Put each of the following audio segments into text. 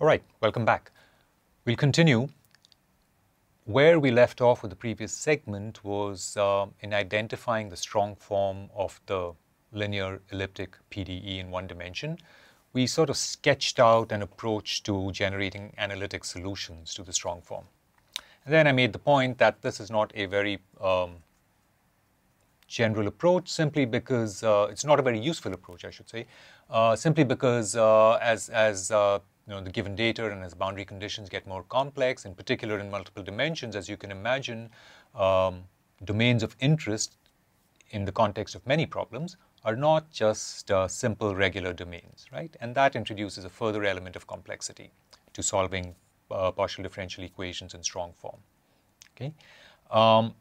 All right, welcome back. We'll continue. Where we left off with the previous segment was uh, in identifying the strong form of the linear elliptic PDE in one dimension. We sort of sketched out an approach to generating analytic solutions to the strong form. And then I made the point that this is not a very um, general approach simply because uh, it's not a very useful approach, I should say, uh, simply because uh, as, as uh, you know, the given data and as boundary conditions get more complex, in particular in multiple dimensions, as you can imagine, um, domains of interest in the context of many problems are not just uh, simple regular domains, right? And that introduces a further element of complexity to solving uh, partial differential equations in strong form, okay? Um,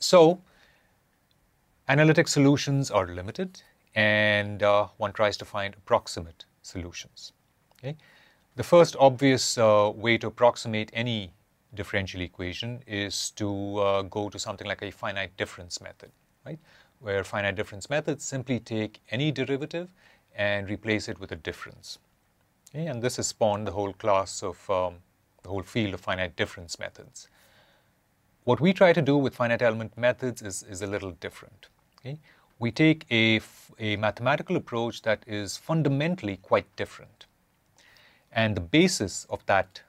so analytic solutions are limited and uh, one tries to find approximate solutions, okay? The first obvious uh, way to approximate any differential equation is to uh, go to something like a finite difference method, right? Where finite difference methods simply take any derivative and replace it with a difference. Okay? And this has spawned the whole class of, um, the whole field of finite difference methods. What we try to do with finite element methods is, is a little different. Okay? We take a, a mathematical approach that is fundamentally quite different. And the basis of that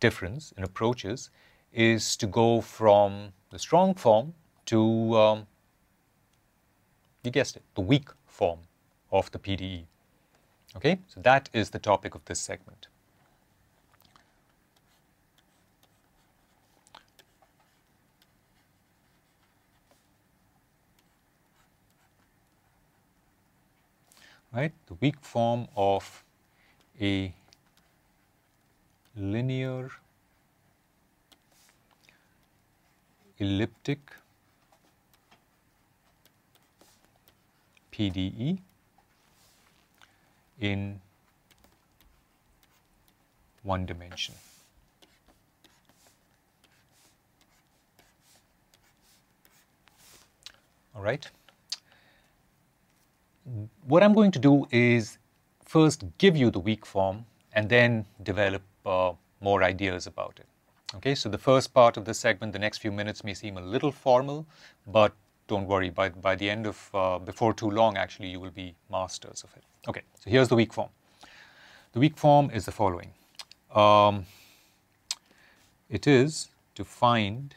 difference in approaches is to go from the strong form to, um, you guessed it, the weak form of the PDE. Okay, so that is the topic of this segment. Right, the weak form of a linear elliptic PDE in one dimension. All right. What I'm going to do is first give you the weak form and then develop uh, more ideas about it. Okay, so the first part of this segment, the next few minutes may seem a little formal, but don't worry, by, by the end of, uh, before too long, actually, you will be masters of it. Okay, so here's the weak form. The weak form is the following. Um, it is to find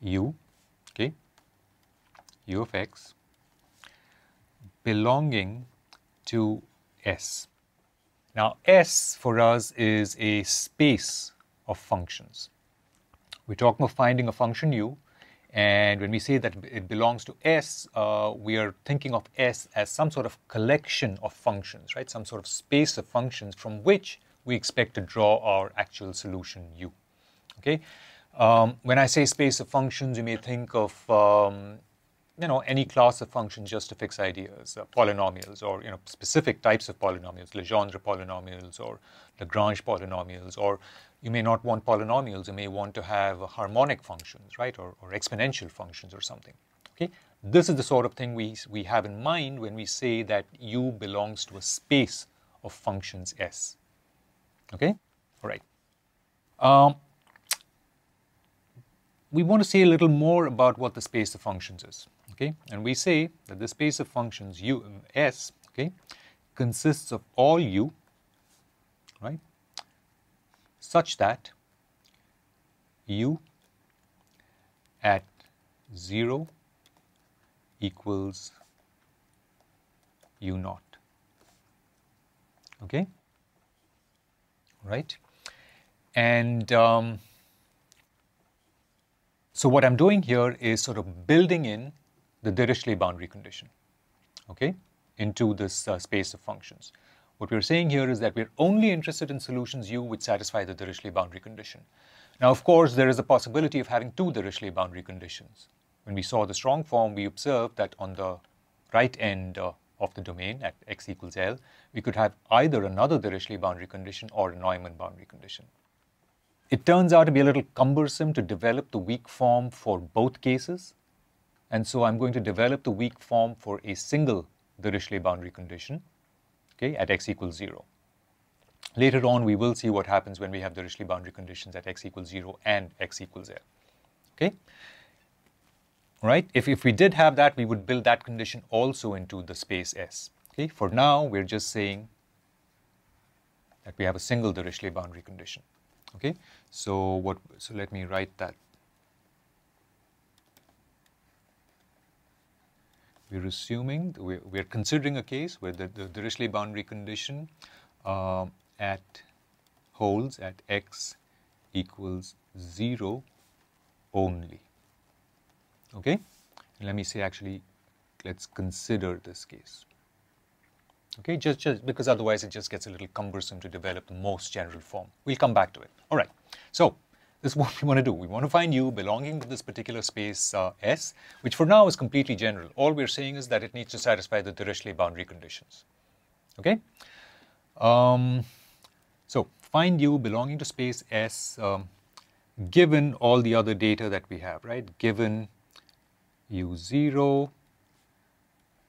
u, okay, u of x belonging to S. Now, S for us is a space of functions. We're talking of finding a function u, and when we say that it belongs to S, uh, we are thinking of S as some sort of collection of functions, right? Some sort of space of functions from which we expect to draw our actual solution u. Okay. Um, when I say space of functions, you may think of um, you know, any class of functions just to fix ideas, uh, polynomials or, you know, specific types of polynomials, Legendre polynomials or Lagrange polynomials, or you may not want polynomials, you may want to have harmonic functions, right, or, or exponential functions or something, okay? This is the sort of thing we, we have in mind when we say that U belongs to a space of functions S, okay? All right. Um, we want to say a little more about what the space of functions is okay? And we say that the space of functions u s, okay, consists of all u, right, such that u at 0 equals u naught, okay? Right? And um, so what I'm doing here is sort of building in the Dirichlet boundary condition, okay, into this uh, space of functions. What we're saying here is that we're only interested in solutions U which satisfy the Dirichlet boundary condition. Now, of course, there is a possibility of having two Dirichlet boundary conditions. When we saw the strong form, we observed that on the right end uh, of the domain at x equals L, we could have either another Dirichlet boundary condition or a Neumann boundary condition. It turns out to be a little cumbersome to develop the weak form for both cases, and so I'm going to develop the weak form for a single Dirichlet boundary condition, okay, at x equals 0. Later on, we will see what happens when we have Dirichlet boundary conditions at x equals 0 and x equals L. Okay? Right? If, if we did have that, we would build that condition also into the space S. Okay? For now, we're just saying that we have a single Dirichlet boundary condition. Okay? So what? So let me write that. We're assuming, we're, we're considering a case where the, the Dirichlet boundary condition uh, at holds at x equals 0 only. Okay? let me say actually, let's consider this case. Okay, just, just because otherwise it just gets a little cumbersome to develop the most general form. We'll come back to it. All right, so this is what we want to do. We want to find u belonging to this particular space uh, S, which for now is completely general. All we're saying is that it needs to satisfy the Dirichlet boundary conditions. Okay? Um, so find u belonging to space S um, given all the other data that we have, right? Given u0,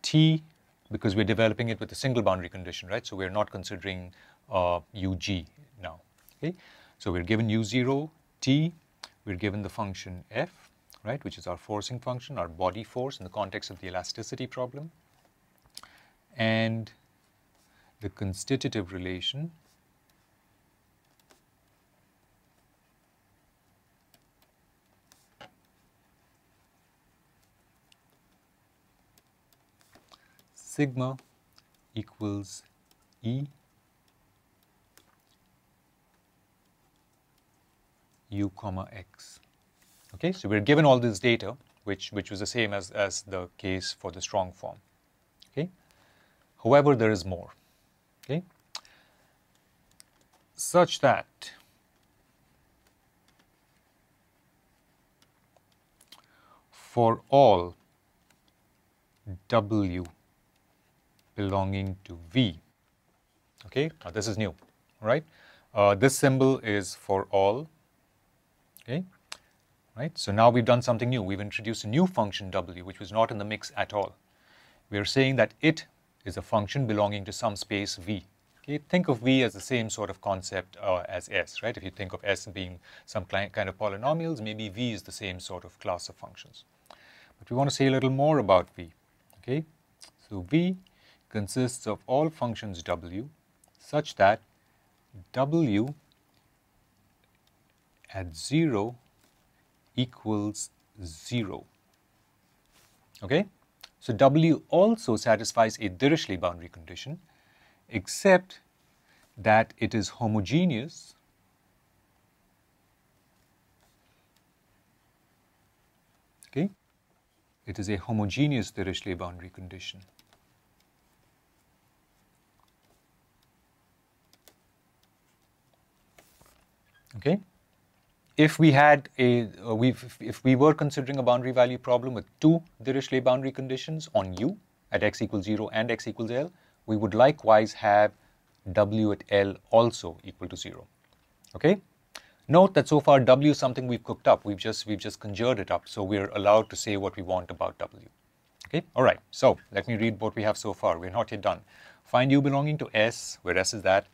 t, because we're developing it with a single boundary condition, right? So we're not considering uh, ug now, okay? So we're given u0, t, we're given the function f, right, which is our forcing function, our body force in the context of the elasticity problem, and the constitutive relation sigma equals E u comma x. Okay, so we're given all this data, which, which was the same as, as the case for the strong form. Okay, however, there is more. Okay, such that for all w belonging to V. Okay, now this is new, right? Uh, this symbol is for all. Okay, right? So now we've done something new. We've introduced a new function W, which was not in the mix at all. We are saying that it is a function belonging to some space V. Okay, think of V as the same sort of concept uh, as S, right? If you think of S being some kind of polynomials, maybe V is the same sort of class of functions. But we want to say a little more about V. Okay, so V consists of all functions w such that w at 0 equals 0. Okay? So W also satisfies a Dirichlet boundary condition except that it is homogeneous okay it is a homogeneous Dirichlet boundary condition Okay. If we had a, uh, if we were considering a boundary value problem with two Dirichlet boundary conditions on U at x equals 0 and x equals L, we would likewise have W at L also equal to 0. Okay. Note that so far W is something we've cooked up. We've just we've just conjured it up, so we're allowed to say what we want about W. Okay. All right. So let me read what we have so far. We're not yet done. Find U belonging to S, where S is that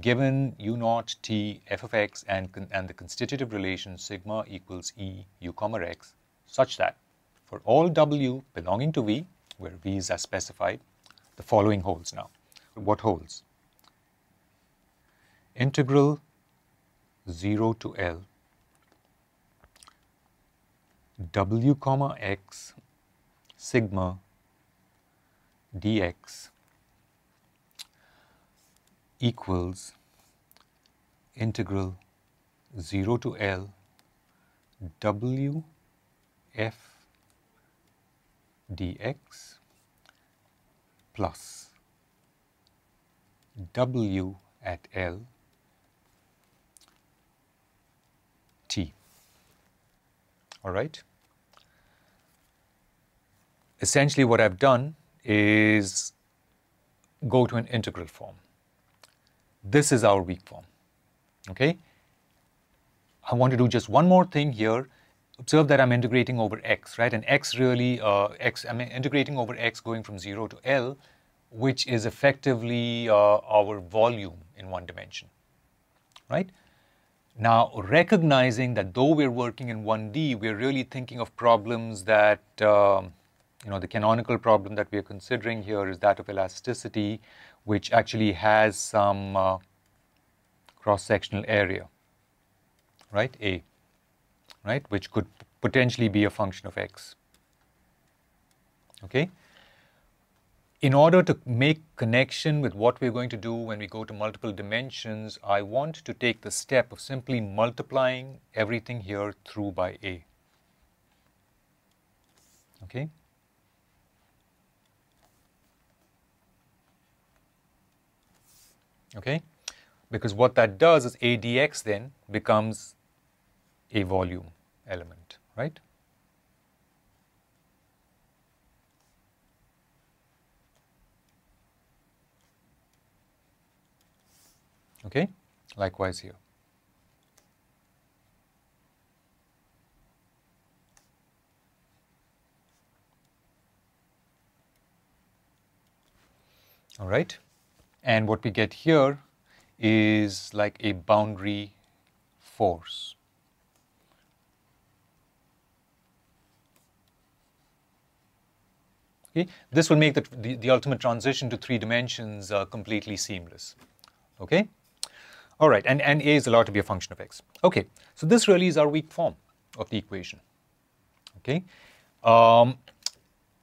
given u naught t f of x and, and the constitutive relation sigma equals e u comma x such that for all w belonging to v, where v is as specified, the following holds now. What holds? Integral 0 to L w comma x sigma dx equals integral 0 to L W f dx plus W at L t. All right? Essentially what I've done is go to an integral form. This is our weak form. Okay? I want to do just one more thing here. Observe that I'm integrating over x, right? And x really, uh, x, I'm integrating over x going from 0 to L, which is effectively uh, our volume in one dimension, right? Now, recognizing that though we're working in 1D, we're really thinking of problems that, um, you know, the canonical problem that we're considering here is that of elasticity, which actually has some uh, cross-sectional area, right, A, right, which could potentially be a function of x, okay? In order to make connection with what we're going to do when we go to multiple dimensions, I want to take the step of simply multiplying everything here through by A. Okay? Okay? Because what that does is ADX then becomes a volume element, right? Okay, likewise here. All right, and what we get here is like a boundary force. Okay, this will make the, the, the ultimate transition to three dimensions uh, completely seamless. Okay. All right, and, and a is allowed to be a function of x. Okay, so this really is our weak form of the equation. Okay, um,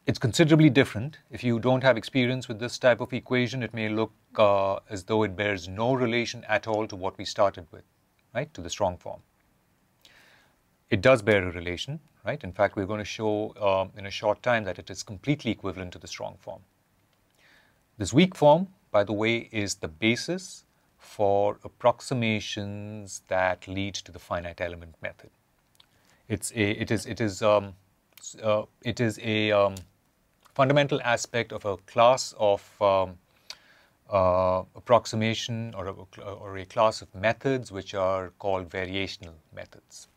it's considerably different. If you don't have experience with this type of equation, it may look uh, as though it bears no relation at all to what we started with, right, to the strong form. It does bear a relation, right? In fact, we're going to show um, in a short time that it is completely equivalent to the strong form. This weak form, by the way, is the basis for approximations that lead to the finite element method. It's a, it is, it is, um, uh, it is a um, fundamental aspect of a class of um, uh, approximation or a, or a class of methods which are called variational methods.